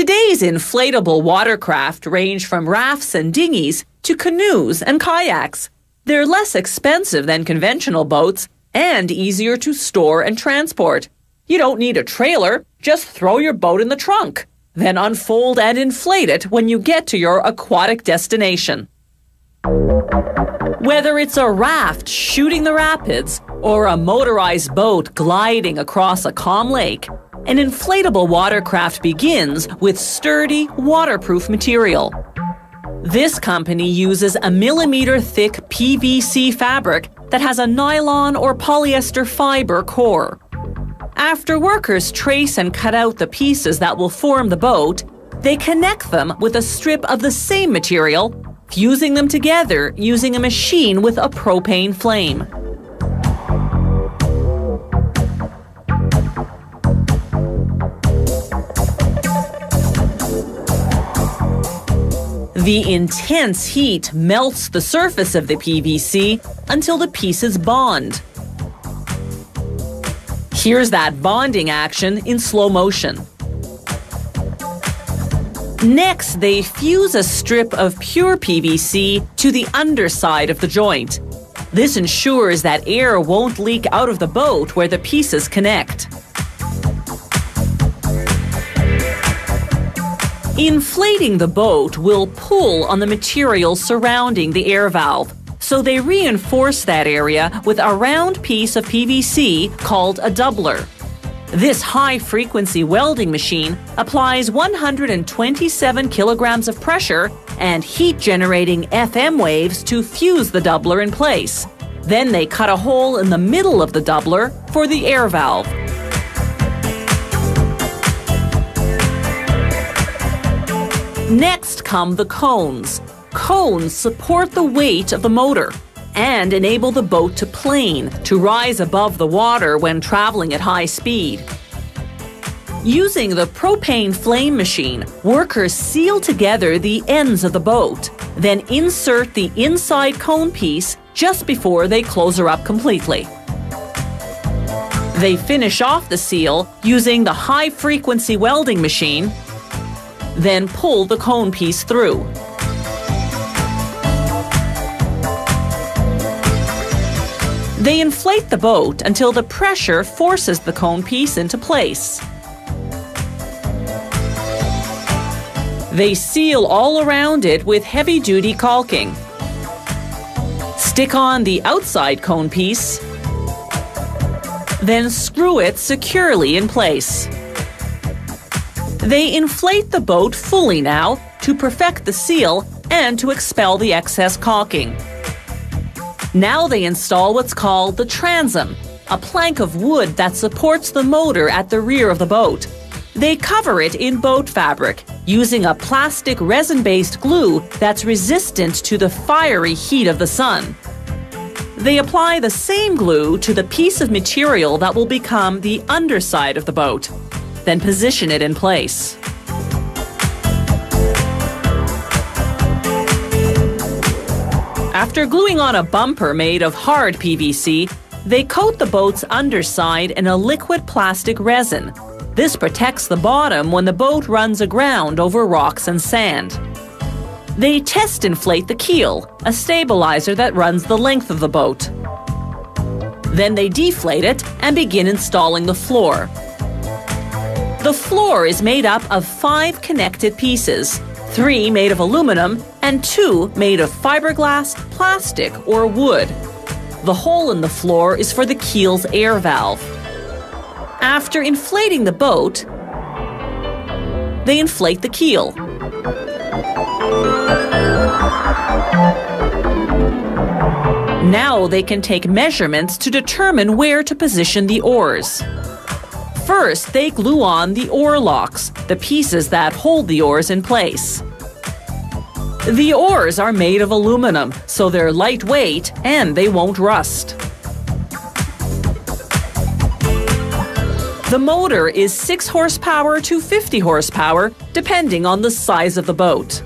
Today's inflatable watercraft range from rafts and dinghies to canoes and kayaks. They're less expensive than conventional boats and easier to store and transport. You don't need a trailer, just throw your boat in the trunk. Then unfold and inflate it when you get to your aquatic destination. Whether it's a raft shooting the rapids or a motorized boat gliding across a calm lake, an inflatable watercraft begins with sturdy, waterproof material. This company uses a millimeter thick PVC fabric that has a nylon or polyester fiber core. After workers trace and cut out the pieces that will form the boat, they connect them with a strip of the same material, fusing them together using a machine with a propane flame. The intense heat melts the surface of the PVC until the pieces bond. Here's that bonding action in slow motion. Next, they fuse a strip of pure PVC to the underside of the joint. This ensures that air won't leak out of the boat where the pieces connect. Inflating the boat will pull on the material surrounding the air valve, so they reinforce that area with a round piece of PVC called a doubler. This high frequency welding machine applies 127 kilograms of pressure and heat generating FM waves to fuse the doubler in place. Then they cut a hole in the middle of the doubler for the air valve. Next come the cones. Cones support the weight of the motor and enable the boat to plane, to rise above the water when traveling at high speed. Using the propane flame machine, workers seal together the ends of the boat, then insert the inside cone piece just before they close her up completely. They finish off the seal using the high frequency welding machine then pull the cone piece through. They inflate the boat until the pressure forces the cone piece into place. They seal all around it with heavy duty caulking. Stick on the outside cone piece, then screw it securely in place. They inflate the boat fully now to perfect the seal and to expel the excess caulking. Now they install what's called the transom, a plank of wood that supports the motor at the rear of the boat. They cover it in boat fabric using a plastic resin based glue that's resistant to the fiery heat of the sun. They apply the same glue to the piece of material that will become the underside of the boat then position it in place. After gluing on a bumper made of hard PVC, they coat the boat's underside in a liquid plastic resin. This protects the bottom when the boat runs aground over rocks and sand. They test inflate the keel, a stabilizer that runs the length of the boat. Then they deflate it and begin installing the floor. The floor is made up of five connected pieces, three made of aluminum and two made of fiberglass, plastic, or wood. The hole in the floor is for the keel's air valve. After inflating the boat, they inflate the keel. Now they can take measurements to determine where to position the oars. First, they glue on the oar locks, the pieces that hold the oars in place. The oars are made of aluminum, so they're lightweight and they won't rust. The motor is 6 horsepower to 50 horsepower, depending on the size of the boat.